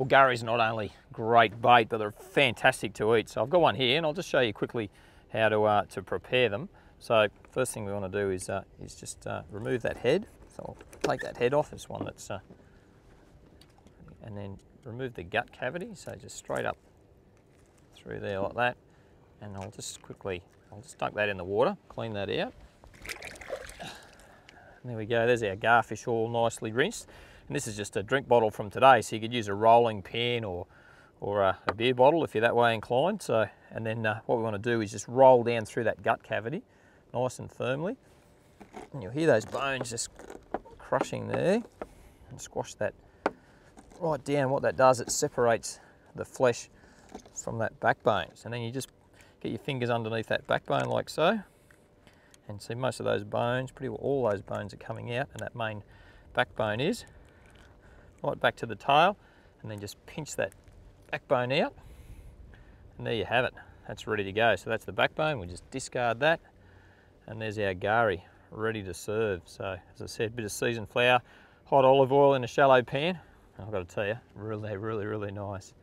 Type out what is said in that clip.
Well, Gurry's not only great bait, but they're fantastic to eat. So I've got one here and I'll just show you quickly how to, uh, to prepare them. So first thing we want to do is, uh, is just uh, remove that head. So I'll take that head off, it's one that's, uh, and then remove the gut cavity. So just straight up through there like that. And I'll just quickly, I'll just dunk that in the water, clean that out. And there we go, there's our garfish all nicely rinsed. And this is just a drink bottle from today, so you could use a rolling pin or, or a, a beer bottle if you're that way inclined. So, and then uh, what we want to do is just roll down through that gut cavity, nice and firmly. And you'll hear those bones just crushing there and squash that right down. What that does, it separates the flesh from that backbone. And then you just get your fingers underneath that backbone like so. And see most of those bones, pretty well all those bones are coming out and that main backbone is. Right back to the tail and then just pinch that backbone out. And there you have it. That's ready to go. So that's the backbone. We just discard that. And there's our gari ready to serve. So as I said, a bit of seasoned flour, hot olive oil in a shallow pan. I've got to tell you, really, really, really nice.